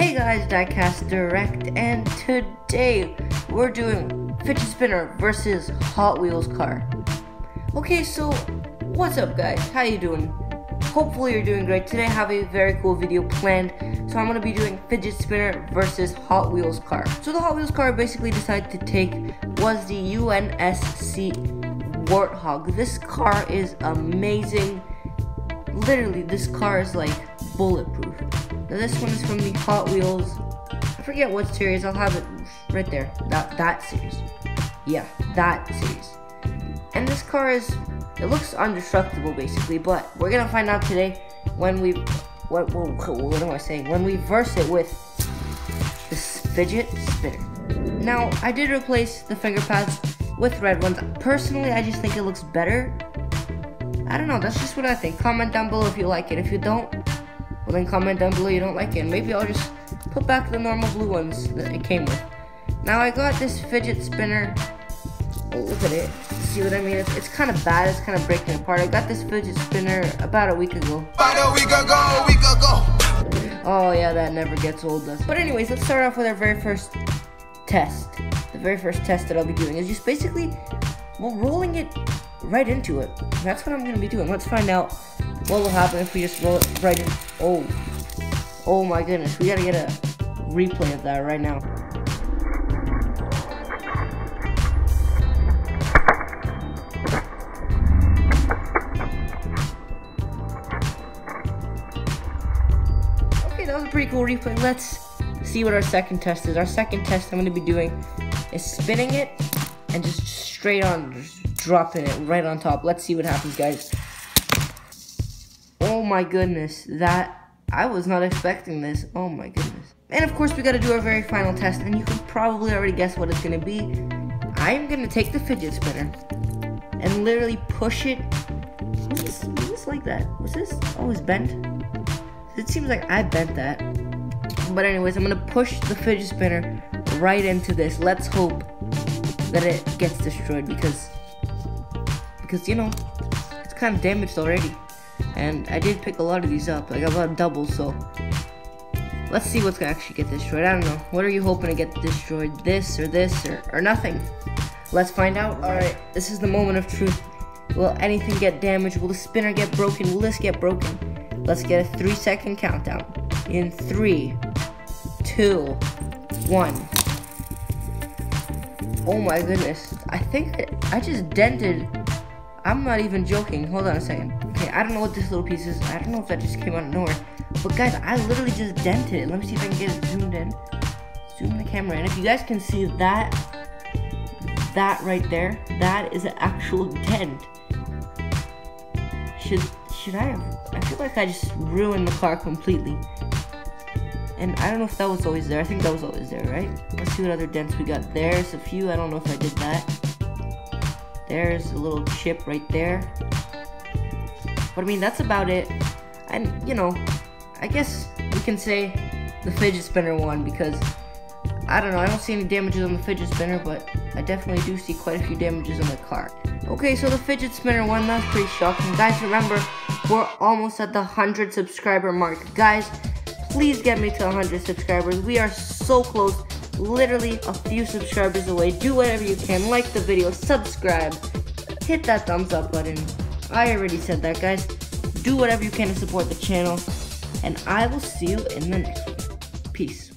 Hey guys, Diecast Direct, and today we're doing Fidget Spinner versus Hot Wheels car. Okay, so what's up guys? How you doing? Hopefully you're doing great. Today I have a very cool video planned. So I'm gonna be doing Fidget Spinner versus Hot Wheels car. So the Hot Wheels car basically decided to take was the UNSC Warthog. This car is amazing. Literally, this car is like bulletproof. Now this one is from the Hot Wheels. I forget what series. I'll have it right there. That that series. Yeah, that series. And this car is. It looks indestructible basically, but we're gonna find out today when we. What what, what am I saying? When we verse it with this fidget spinner. Now I did replace the finger pads with red ones. Personally, I just think it looks better. I don't know. That's just what I think. Comment down below if you like it. If you don't, well then comment down below you don't like it. And maybe I'll just put back the normal blue ones that it came with. Now I got this fidget spinner. Oh, look at it. See what I mean? It's, it's kind of bad. It's kind of breaking apart. I got this fidget spinner about a week ago. About a week ago, a week ago. Oh yeah, that never gets old. Does. But anyways, let's start off with our very first test. The very first test that I'll be doing is just basically, well, rolling it right into it. That's what I'm gonna be doing. Let's find out what will happen if we just roll it right in. Oh, oh my goodness, we gotta get a replay of that right now. Okay, that was a pretty cool replay. Let's see what our second test is. Our second test I'm gonna be doing is spinning it and just straight on, just dropping it right on top. Let's see what happens, guys. Oh my goodness, that, I was not expecting this. Oh my goodness. And of course, we gotta do our very final test, and you can probably already guess what it's gonna be. I'm gonna take the fidget spinner and literally push it. Was this, was this like that? Was this oh, always bent? It seems like I bent that. But anyways, I'm gonna push the fidget spinner right into this. Let's hope that it gets destroyed because because you know it's kind of damaged already. And I did pick a lot of these up. I got a lot of doubles, so let's see what's gonna actually get destroyed. I don't know. What are you hoping to get destroyed? This or this or, or nothing? Let's find out. Alright, this is the moment of truth. Will anything get damaged? Will the spinner get broken? Will this get broken? Let's get a three second countdown. In three, two, one. Oh my goodness. I think I just dented. I'm not even joking. Hold on a second. Okay, I don't know what this little piece is. I don't know if that just came out of nowhere. But guys, I literally just dented it. Let me see if I can get it zoomed in. Zoom the camera in. If you guys can see that, that right there, that is an actual dent. Should should I have? I feel like I just ruined the car completely. And I don't know if that was always there. I think that was always there, right? Let's see what other dents we got. There's a few. I don't know if I did that. There's a little chip right there. But I mean, that's about it. And, you know, I guess we can say the fidget spinner won because, I don't know, I don't see any damages on the fidget spinner, but I definitely do see quite a few damages on the car. Okay, so the fidget spinner won. That's pretty shocking. Guys, remember, we're almost at the 100 subscriber mark. Guys, please get me to 100 subscribers. We are so close, literally a few subscribers away. Do whatever you can, like the video, subscribe, hit that thumbs up button. I already said that, guys. Do whatever you can to support the channel, and I will see you in the next one. Peace.